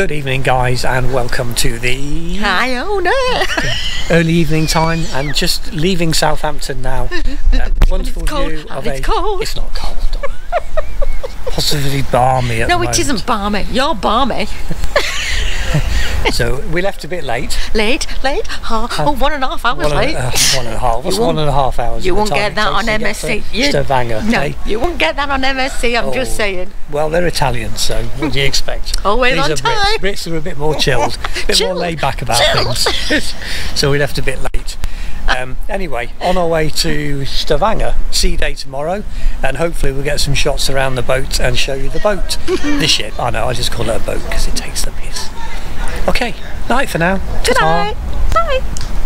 Good evening, guys, and welcome to the Iona. early evening time. And just leaving Southampton now. A uh, wonderful It's cold, view of it's a. cold. It's not cold. Possibly balmy at No, it isn't balmy. You're balmy. So we left a bit late. Late, late. Oh, oh, one and a half hours One late. and, uh, one and a half. What's won't- and a half hours? you won't get that on MSC. You- Stavanger. no, eh? you won't get that on MSC. I'm just Oh. saying. Well, they're Italian, so what do you expect? Always These on are time. Brits. Brits are a bit more chilled, a bit Chilled. more laid back about Chilled. things. so we left a bit late. Um, anyway, on our way to Stavanger, sea day tomorrow, and hopefully we'll get some shots around the boat and show you the boat. the ship. I know, I just call it a boat because it takes the piss. Okay, night for now. Good night. Bye.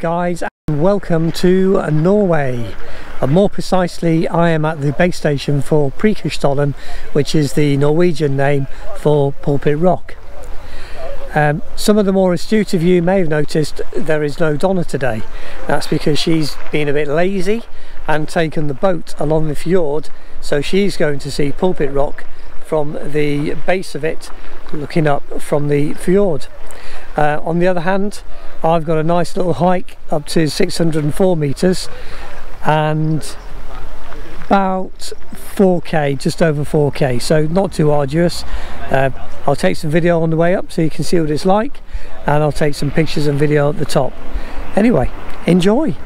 Guys, and welcome to Norway. And more precisely, I am at the base station for Preikestolen, which is the Norwegian name for Pulpit Rock. Um, some of the more astute of you may have noticed there is no Donna today. That's because she's been a bit lazy and taken the boat along the fjord, so she's going to see Pulpit Rock from the base of it, looking up from the fjord. Uh, on the other hand, I've got a nice little hike up to 604 meters and about 4k just over 4k so not too arduous. Uh, I'll take some video on the way up so you can see what it's like and I'll take some pictures and video at the top. Anyway enjoy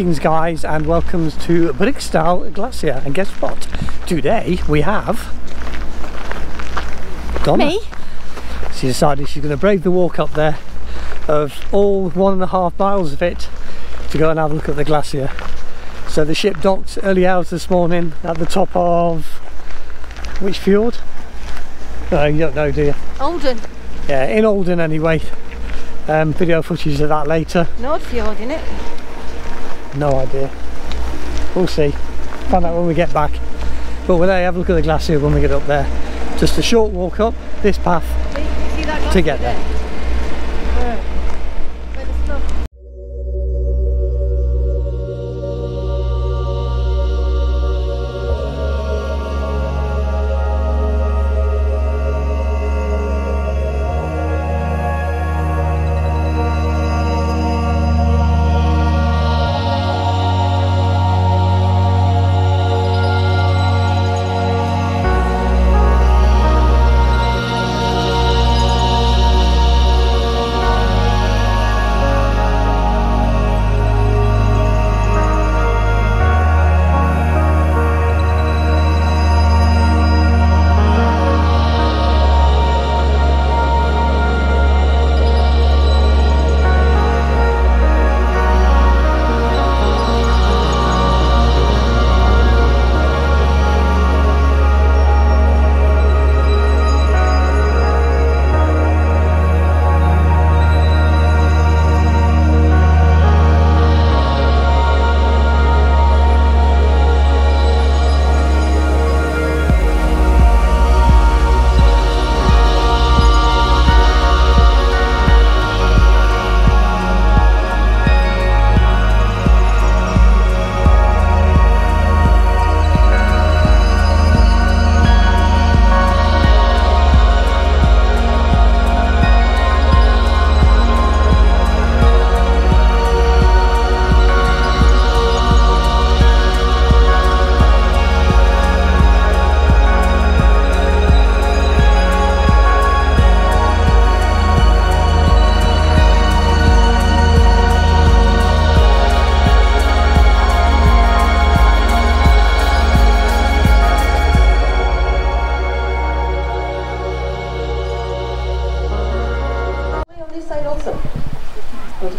Greetings guys and welcomes to Briksdal Glacier and guess what? Today we have Donna. Me? She decided she's going to brave the walk up there of all one and a half miles of it to go and have a look at the glacier. So the ship docked early hours this morning at the top of which fjord? No, you don't know, do you? Olden. Yeah, in Olden anyway. Um, video footage of that later. Nordfjord, innit? No idea. We'll see. Find out when we get back. But we'll have a look at the glacier when we get up there. Just a short walk up this path to get there.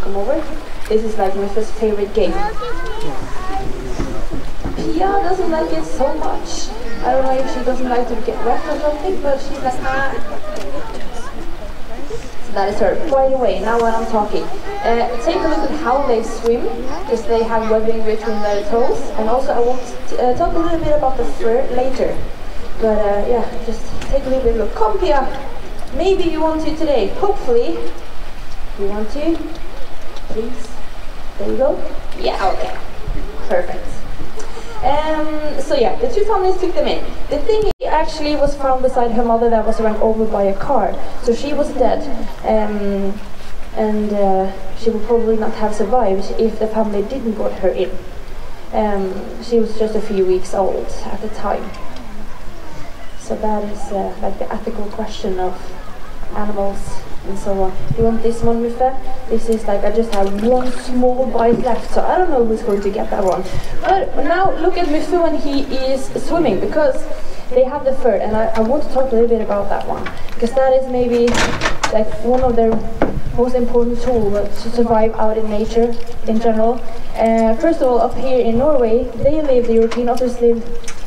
Come over? This is like my first favorite game. Pia doesn't like it so much. I don't know if she doesn't like to get wet or something, but she's like, ah. So that is her. By the way, now when I'm talking, uh, take a look at how they swim, because they have webbing between their toes. And also I want to uh, talk a little bit about the fur later. But uh, yeah, just take a little bit of a look. Come! Maybe you want to today. Hopefully. You want to? Please. There you go. Yeah, okay. Perfect. Um, so yeah, the two families took them in. The thing actually was found beside her mother that was run over by a car. So she was dead. Um, and uh, she would probably not have survived if the family didn't brought her in. Um, she was just a few weeks old at the time. So that is uh, like the ethical question of animals and so on. You want this one, Ruffe? This is like, I just have one small bite left, so I don't know who's going to get that one. But now look at Mifu when he is swimming, because they have the fur, and I, I want to talk a little bit about that one, because that is maybe like one of their most important tools to survive out in nature in general. Uh, first of all, up here in Norway, they live, the European otters live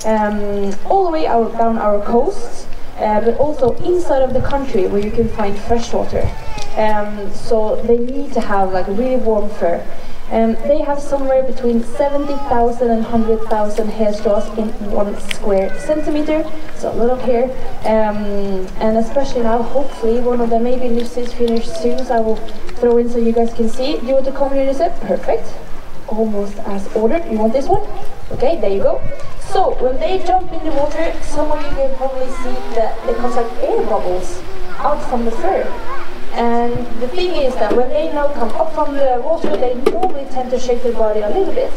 um, all the way out down our coasts, uh, but also inside of the country where you can find fresh water. Um, so they need to have like a really warm fur. Um, they have somewhere between 70,000 and 100,000 hair straws in one square centimeter, so a lot of hair. Um, and especially now, hopefully, one of them, maybe Lucy's finished soon, so I will throw in so you guys can see. Do you want to come here, Lucy? Perfect. Almost as ordered. You want this one? Okay, there you go. So, when they jump in the water, some of you can probably see that there comes like air bubbles out from the fur. And the thing is that when they now come up from the water, they normally tend to shake their body a little bit.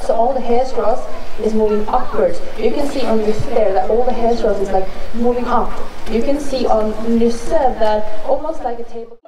So all the hair straws is moving upwards. You can see on this there that all the hair straws is like moving up. You can see on Lysse uh, that almost like a table.